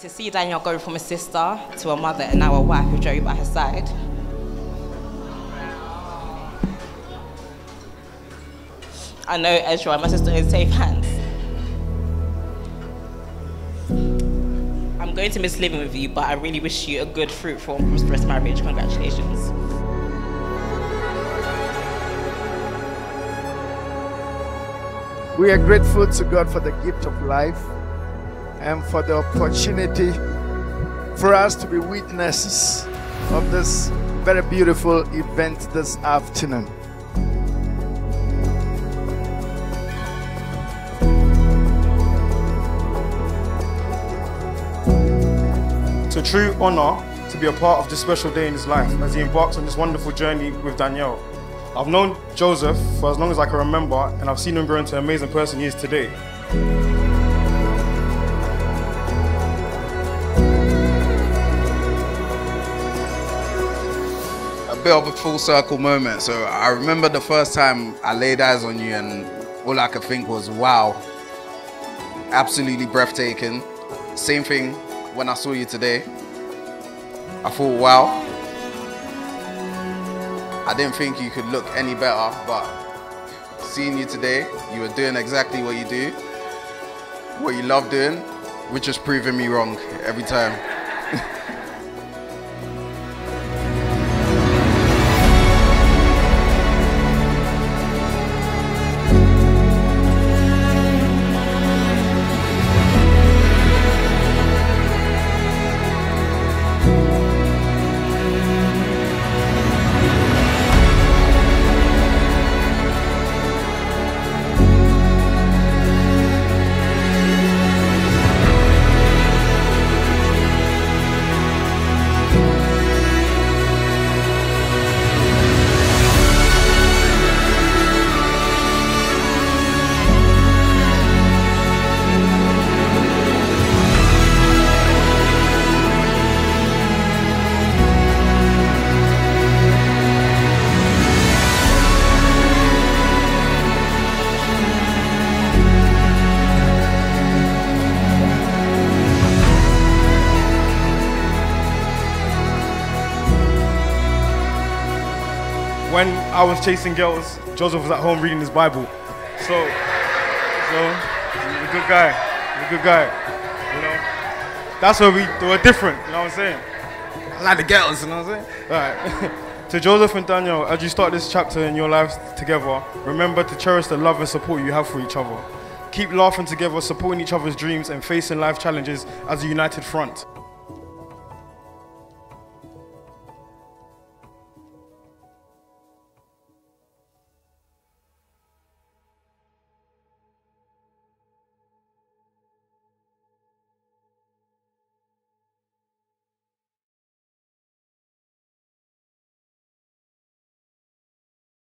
To see Danielle go from a sister to a mother and now a wife with Joey by her side. I know Ezra my sister in safe hands. I'm going to miss living with you, but I really wish you a good, fruitful, and prosperous marriage. Congratulations. We are grateful to God for the gift of life and for the opportunity for us to be witnesses of this very beautiful event this afternoon. It's a true honor to be a part of this special day in his life as he embarks on this wonderful journey with Danielle. I've known Joseph for as long as I can remember, and I've seen him grow into the amazing person he is today. Bit of a full circle moment. So I remember the first time I laid eyes on you, and all I could think was, wow, absolutely breathtaking. Same thing when I saw you today. I thought, wow. I didn't think you could look any better, but seeing you today, you were doing exactly what you do, what you love doing, which is proving me wrong every time. When I was chasing girls, Joseph was at home reading his Bible. So, so he's a good guy. He's a good guy. You know, that's where we were different. You know what I'm saying? I like the girls. You know what I'm saying? All right. to Joseph and Daniel, as you start this chapter in your lives together, remember to cherish the love and support you have for each other. Keep laughing together, supporting each other's dreams, and facing life challenges as a united front.